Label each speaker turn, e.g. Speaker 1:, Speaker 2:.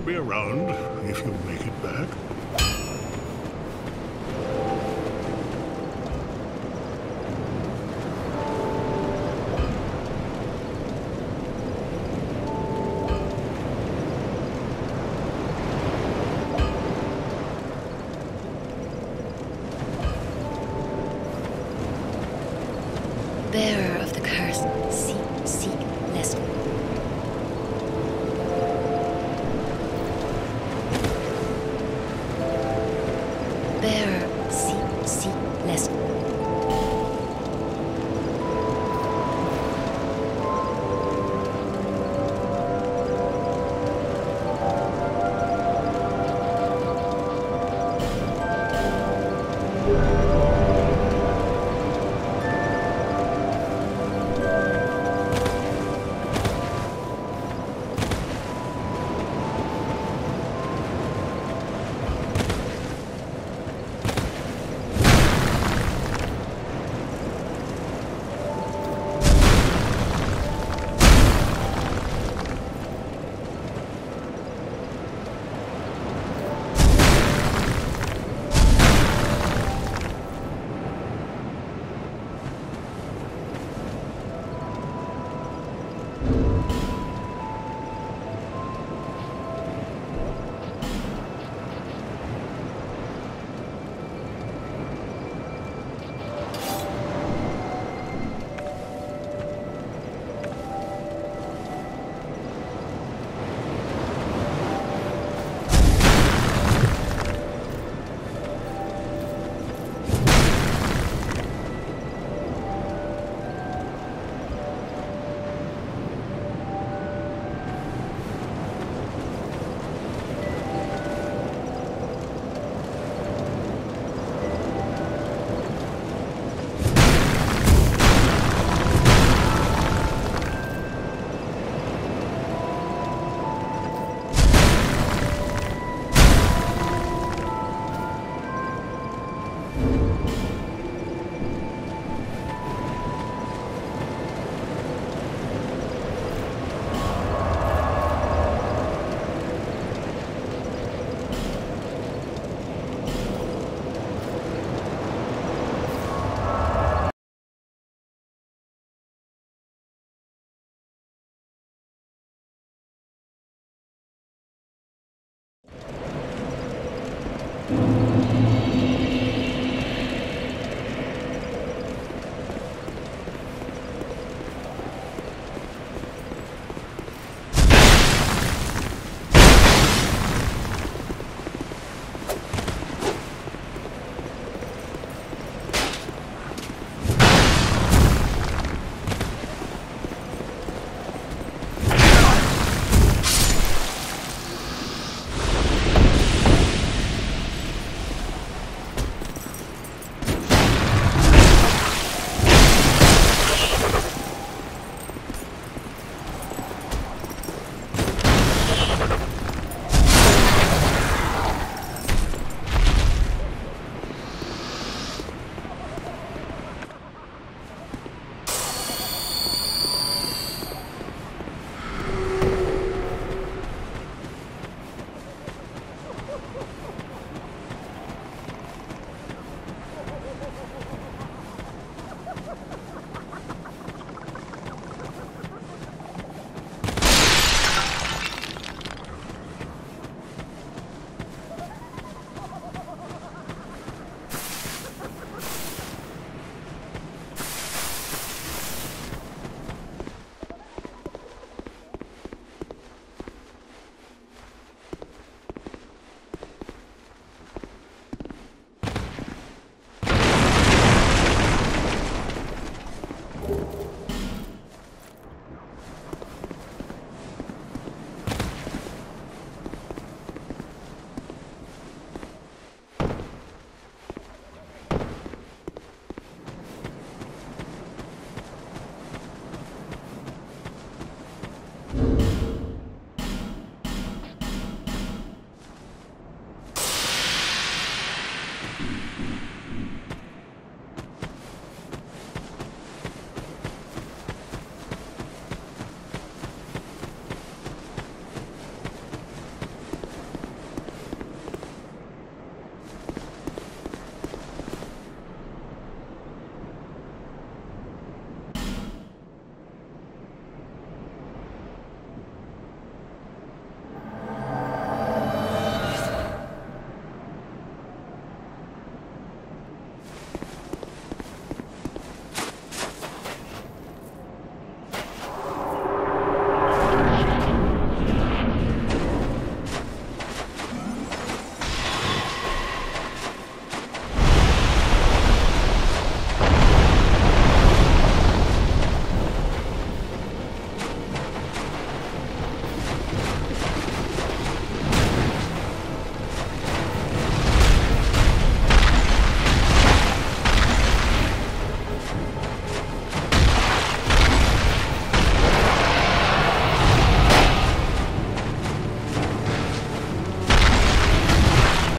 Speaker 1: be around if you make it back.